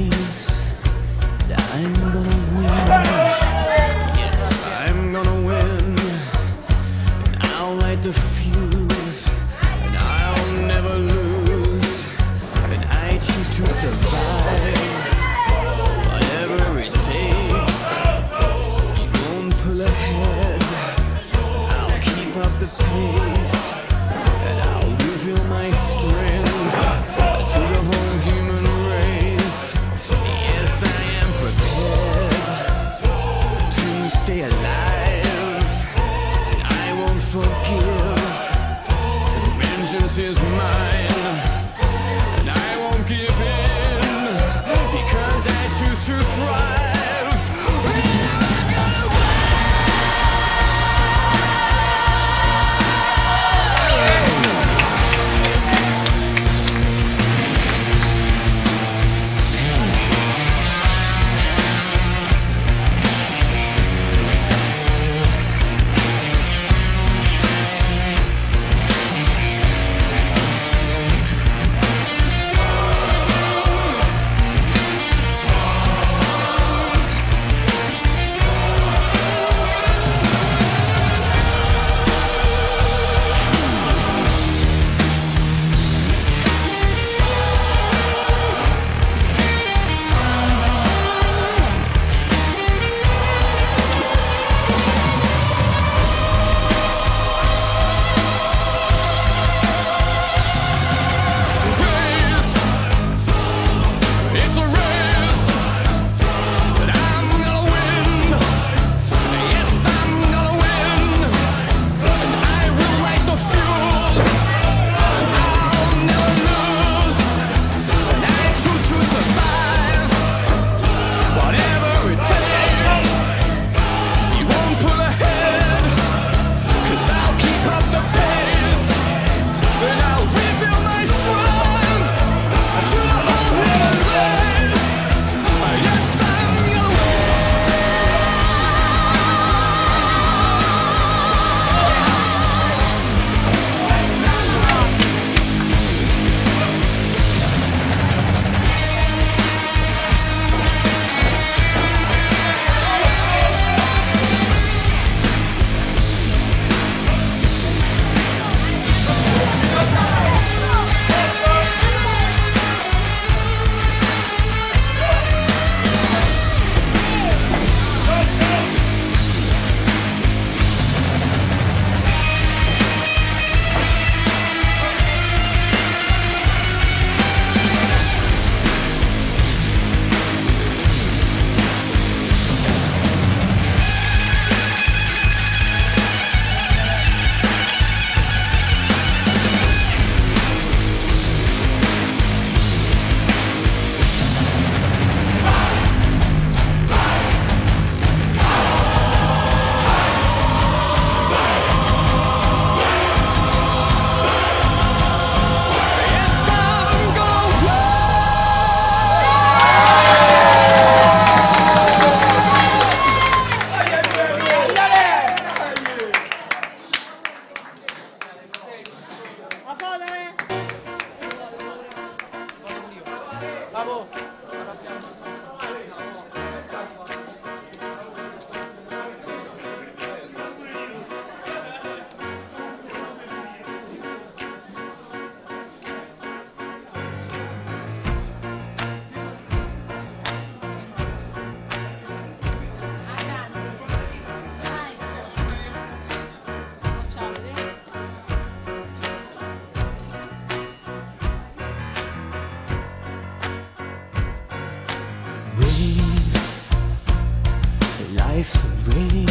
I'm gonna win. Yes, I'm gonna win. I'll light the fuse. And I'll never lose. And I choose to survive. Whatever it takes. You won't pull ahead. I'll keep up the pace. Bravo. life's a radio.